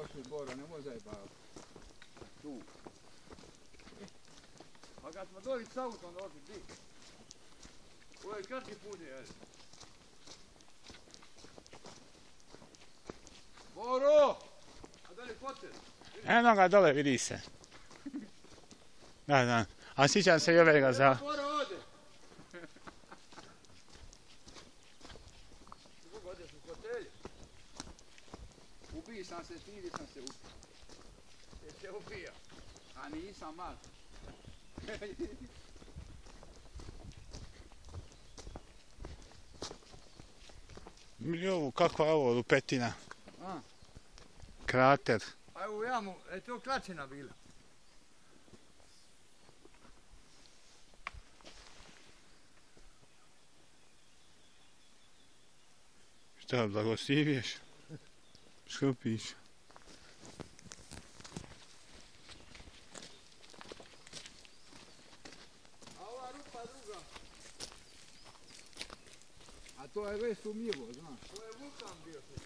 Došli Bora, nemoj zajebavati. Tu. A kad smo došli s autom došli, di? Ovo je kratki put je, jel? Boro! A da li hotel? Eno ga dole, vidi se. Da, da. A sjećam se i ovega za... Boro Ubij sam se, stidi sam se ubij. Jer se upija. A nisam mal. Miljovu, kakva je ovo lupetina? A, Krater. A evo u jamu, je to klačina bila. Šta, blagosiviješ? Što piše? A ova rupa druga, a to je već sumnjivo, znaš. to je vulkan bio tu.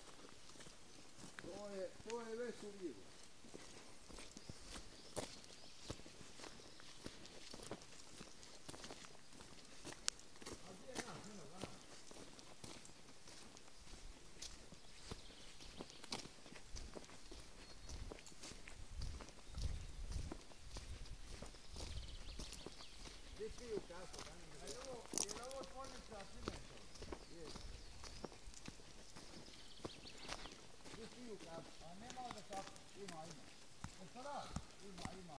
To je, to je već sumnjivo. Gdje